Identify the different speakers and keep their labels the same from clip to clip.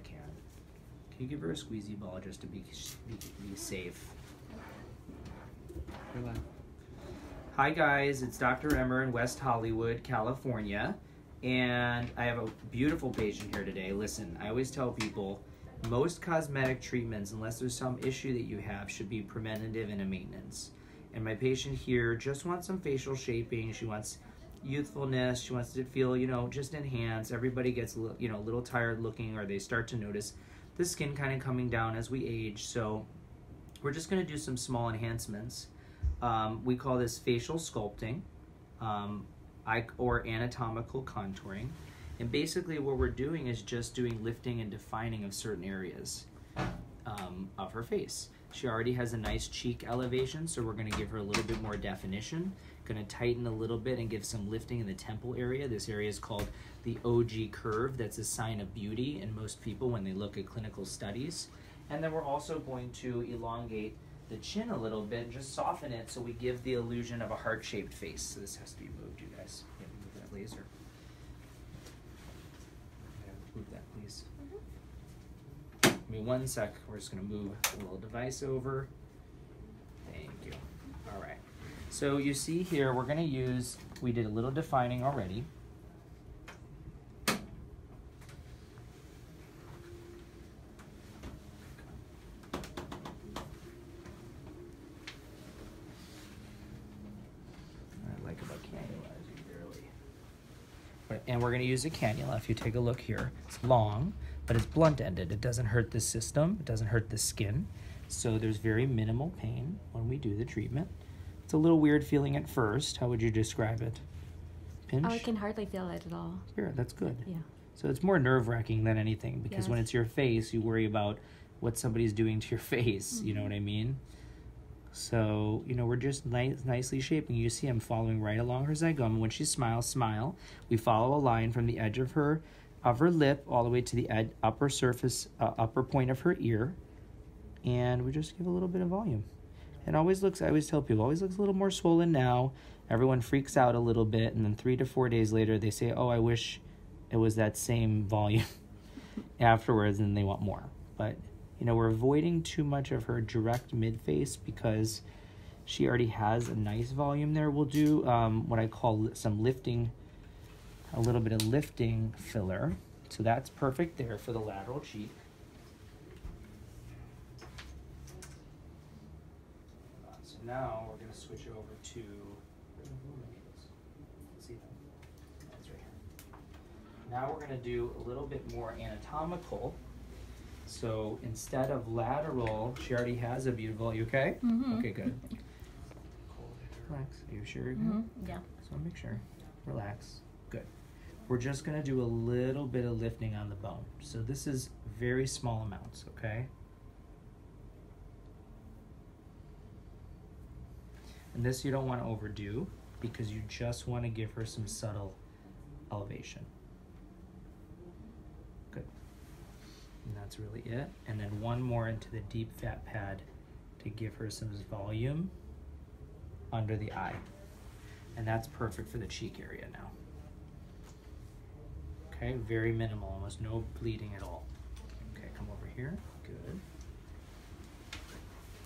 Speaker 1: I can. Can you give her a squeezy ball just to be be, be safe? Hi guys, it's Dr. Emer in West Hollywood, California, and I have a beautiful patient here today. Listen, I always tell people most cosmetic treatments, unless there's some issue that you have, should be preventative and a maintenance. And my patient here just wants some facial shaping. She wants youthfulness. She wants to feel, you know, just enhanced. Everybody gets, you know, a little tired looking or they start to notice the skin kind of coming down as we age. So we're just going to do some small enhancements. Um, we call this facial sculpting um, or anatomical contouring. And basically what we're doing is just doing lifting and defining of certain areas um, of her face. She already has a nice cheek elevation, so we're gonna give her a little bit more definition. Gonna tighten a little bit and give some lifting in the temple area. This area is called the ogee curve. That's a sign of beauty in most people when they look at clinical studies. And then we're also going to elongate the chin a little bit and just soften it so we give the illusion of a heart-shaped face. So this has to be moved, you guys. Yeah, move that laser. Move that, please. Mm-hmm. Give me one sec. We're just going to move the little device over. Thank you. All right. So you see here, we're going to use, we did a little defining already. I like about cannula, I. And we're going to use a cannula. If you take a look here, it's long, but it's blunt ended. It doesn't hurt the system, it doesn't hurt the skin. So there's very minimal pain when we do the treatment. It's a little weird feeling at first. How would you describe it?
Speaker 2: Pinch? Oh, I can hardly feel it at all.
Speaker 1: Here, that's good.
Speaker 2: Yeah.
Speaker 1: So it's more nerve wracking than anything because yes. when it's your face, you worry about what somebody's doing to your face. Mm-hmm. You know mm-hmm. what I mean? So, you know, we're just nice, nicely shaping. You see I'm following right along her zygoma. When she smiles, smile. We follow a line from the edge of her of her lip all the way to the ed- upper surface, uh, upper point of her ear. And we just give a little bit of volume. It always looks, I always tell people, always looks a little more swollen now. Everyone freaks out a little bit. And then three to four days later, they say, oh, I wish it was that same volume afterwards. And they want more. But you know, we're avoiding too much of her direct mid face because she already has a nice volume there. We'll do um, what I call some lifting, a little bit of lifting filler. So that's perfect there for the lateral cheek. So now we're going to switch over to, Now we're going to do a little bit more anatomical. So instead of lateral, she already has a beautiful. You okay?
Speaker 2: Mm-hmm.
Speaker 1: Okay, good. Relax. Are you sure you're good?
Speaker 2: Mm-hmm. Yeah.
Speaker 1: Just want to make sure. Relax. We're just going to do a little bit of lifting on the bone. So this is very small amounts, okay? And this you don't want to overdo because you just want to give her some subtle elevation. Good. And that's really it. And then one more into the deep fat pad to give her some volume under the eye. And that's perfect for the cheek area now. Okay, very minimal, almost no bleeding at all. Okay, come over here. Good.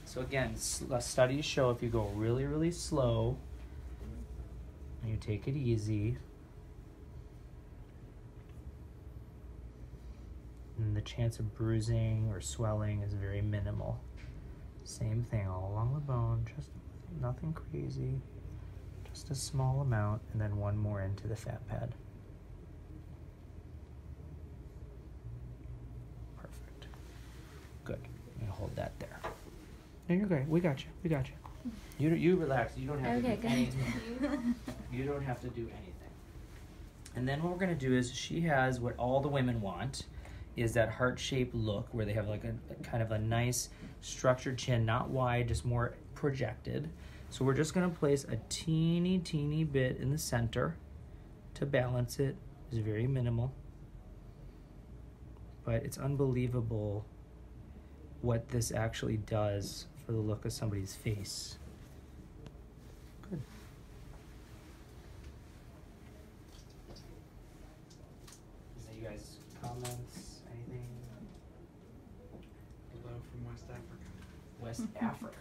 Speaker 1: So again, studies show if you go really, really slow and you take it easy, and the chance of bruising or swelling is very minimal. Same thing all along the bone, just nothing crazy, just a small amount, and then one more into the fat pad. Perfect. Good. You hold that there. No, you're great. We got you. We got you. You you relax. You don't have okay, to do good. anything. you don't have to do anything. And then what we're gonna do is she has what all the women want is that heart-shaped look where they have like a, a, kind of a nice structured chin, not wide, just more projected. So we're just gonna place a teeny, teeny bit in the center to balance it. It's very minimal. But it's unbelievable what this actually does for the look of somebody's face. Good. Is that you guys comments?
Speaker 3: West Africa.
Speaker 1: West Africa.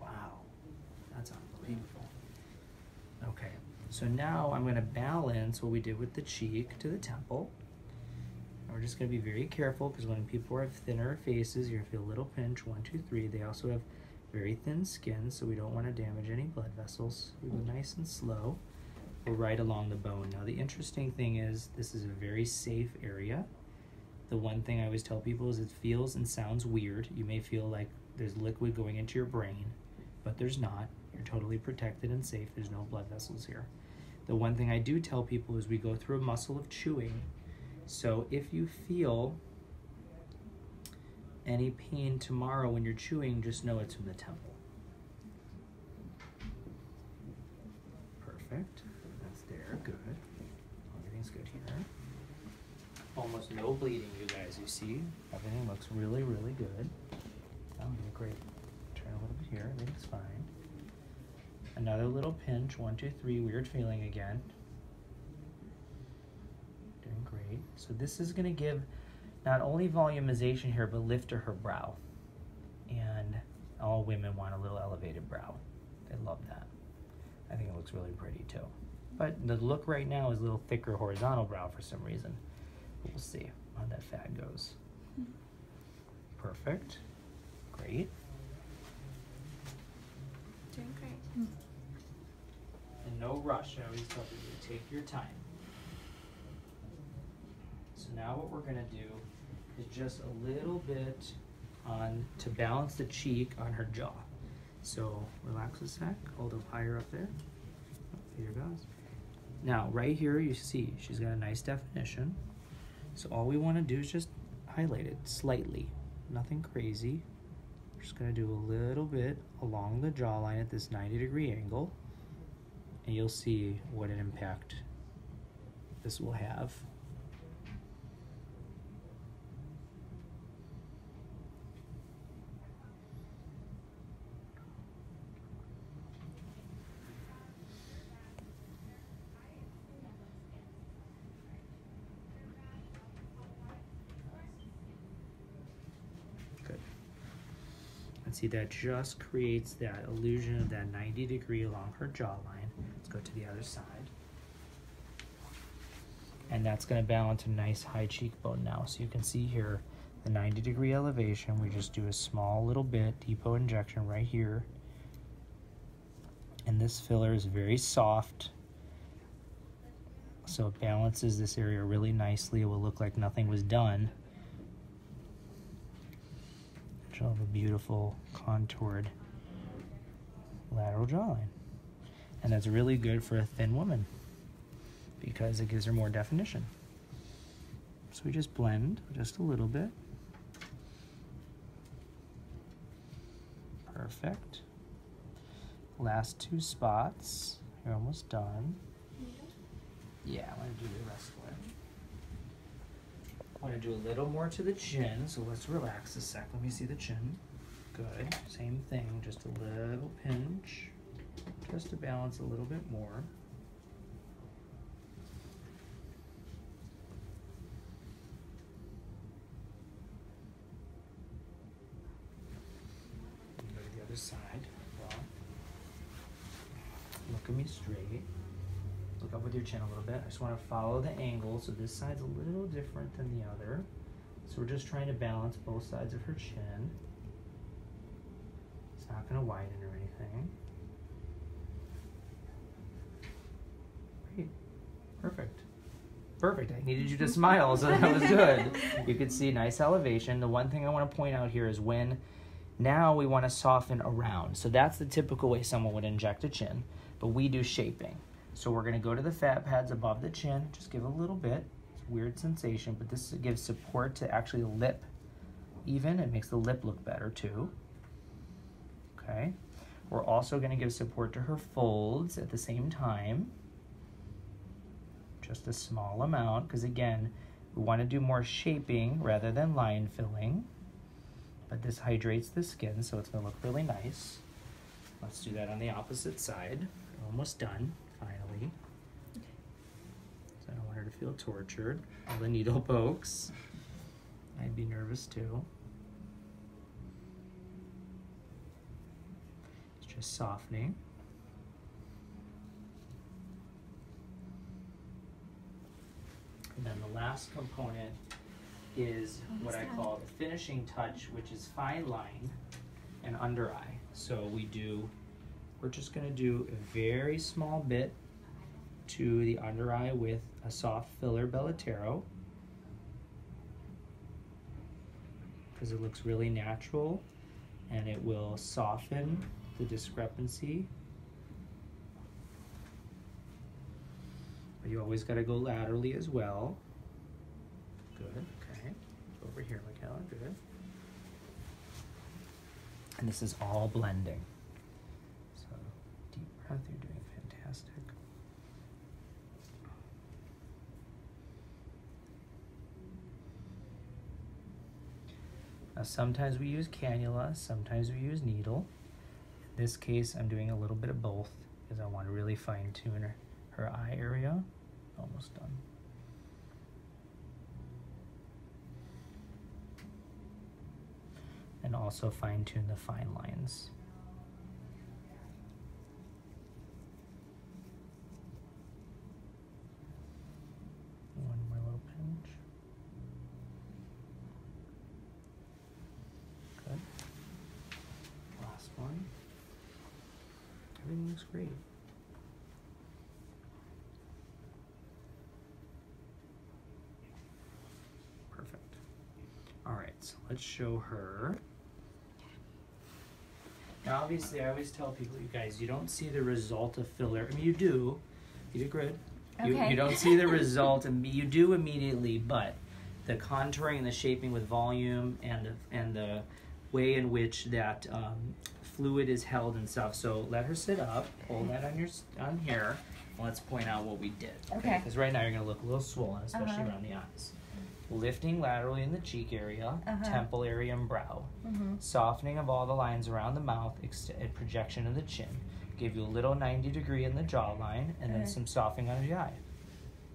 Speaker 1: Wow. That's unbelievable. Okay. So now I'm going to balance what we did with the cheek to the temple. Just going to be very careful because when people have thinner faces, you're going to feel a little pinch. One, two, three. They also have very thin skin, so we don't want to damage any blood vessels. We go nice and slow. We're right along the bone. Now, the interesting thing is this is a very safe area. The one thing I always tell people is it feels and sounds weird. You may feel like there's liquid going into your brain, but there's not. You're totally protected and safe. There's no blood vessels here. The one thing I do tell people is we go through a muscle of chewing. So if you feel any pain tomorrow when you're chewing, just know it's from the temple. Perfect. That's there. Good. Everything's good here. Almost no bleeding, you guys. You see? Everything looks really, really good. Oh, great. Turn a little bit here. Everything's fine. Another little pinch. One, two, three. Weird feeling again. Doing great. So this is going to give not only volumization here, but lift to her brow. And all women want a little elevated brow. They love that. I think it looks really pretty too. But the look right now is a little thicker horizontal brow for some reason. We'll see how that fad goes. Perfect. Great.
Speaker 2: Doing great.
Speaker 1: And no rush. I always tell people to take your time. Now what we're going to do is just a little bit on to balance the cheek on her jaw. So relax a sec, hold up higher up there. Here goes. Now right here you see she's got a nice definition. So all we want to do is just highlight it slightly, nothing crazy. We're just going to do a little bit along the jawline at this 90 degree angle and you'll see what an impact this will have. See that just creates that illusion of that 90 degree along her jawline. Let's go to the other side. And that's going to balance a nice high cheekbone now. So you can see here the 90 degree elevation. We just do a small little bit, depot injection right here. And this filler is very soft. So it balances this area really nicely. It will look like nothing was done. She'll have a beautiful contoured lateral jawline. And that's really good for a thin woman because it gives her more definition. So we just blend just a little bit. Perfect. Last two spots. You're almost done. Yeah, I want to do the rest of it. I want to do a little more to the chin, so let's relax a sec. Let me see the chin. Good. Same thing, just a little pinch, just to balance a little bit more. Go to the other side. Well, look at me straight. Look up with your chin a little bit. I just want to follow the angle. So this side's a little different than the other. So we're just trying to balance both sides of her chin. It's not going to widen or anything. Great. Perfect. Perfect. I needed you to smile, so that was good. You could see nice elevation. The one thing I want to point out here is when now we want to soften around. So that's the typical way someone would inject a chin, but we do shaping. So we're going to go to the fat pads above the chin, just give a little bit. It's a weird sensation, but this gives support to actually lip even. It makes the lip look better too. Okay. We're also going to give support to her folds at the same time. Just a small amount, because again, we want to do more shaping rather than line filling. But this hydrates the skin, so it's to look really nice. Let's do that on the opposite side. almost done finally. So I don't want her to feel tortured. All the needle pokes. I'd be nervous too. It's just softening. And then the last component is oh, what I call the finishing touch, which is fine line and under eye. So we do, we're just gonna do a very small bit to the under eye with a soft filler Belotero. Because it looks really natural and it will soften the discrepancy. But you always gotta go laterally as well. Good, okay. Over here, Michaela, good. And this is all blending. So, deep breath, you're doing fantastic. Now, sometimes we use cannula, sometimes we use needle. In this case, I'm doing a little bit of both because I want to really fine tune her, her eye area. Almost done. And also fine tune the fine lines. One more little pinch. Good. Last one. Everything looks great. Perfect. All right, so let's show her. Now, obviously, I always tell people, you guys, you don't see the result of filler. I mean, you do. You did good. You,
Speaker 2: Okay.
Speaker 1: you don't see the result, and you do immediately, but the contouring and the shaping with volume and the, and the way in which that um, fluid is held and stuff. So let her sit up. Hold that on your on here. and Let's point out what we did.
Speaker 2: Okay.
Speaker 1: Because right now you're gonna look a little swollen, especially
Speaker 2: Uh-huh.
Speaker 1: around the eyes. Lifting laterally in the cheek area,
Speaker 2: Uh-huh.
Speaker 1: temple area, and brow.
Speaker 2: Mm-hmm.
Speaker 1: Softening of all the lines around the mouth, projection of the chin. Give you a little 90 degree in the jawline, and then some softening under the eye.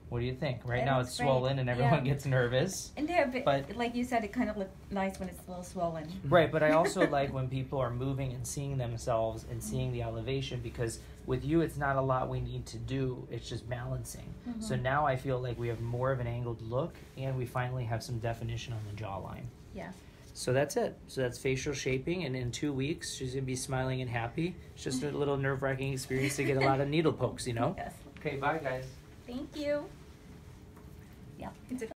Speaker 1: What do you think? Right
Speaker 2: It
Speaker 1: now it's
Speaker 2: great.
Speaker 1: swollen and everyone
Speaker 2: Yeah.
Speaker 1: gets nervous.
Speaker 2: And a bit,
Speaker 1: But-
Speaker 2: like you said, it kind of looks nice when it's a little swollen.
Speaker 1: Right, but I also like when people are moving and seeing themselves and seeing the elevation because with you it's not a lot we need to do, it's just balancing. So
Speaker 2: Mhm.
Speaker 1: now I feel like we have more of an angled look and we finally have some definition on the jawline.
Speaker 2: Yeah.
Speaker 1: So that's it. So that's facial shaping, and in two weeks she's gonna be smiling and happy. It's just a little nerve wracking experience to get a lot of needle pokes, you know.
Speaker 2: Yes.
Speaker 1: Okay, bye guys.
Speaker 2: Thank you. Yeah.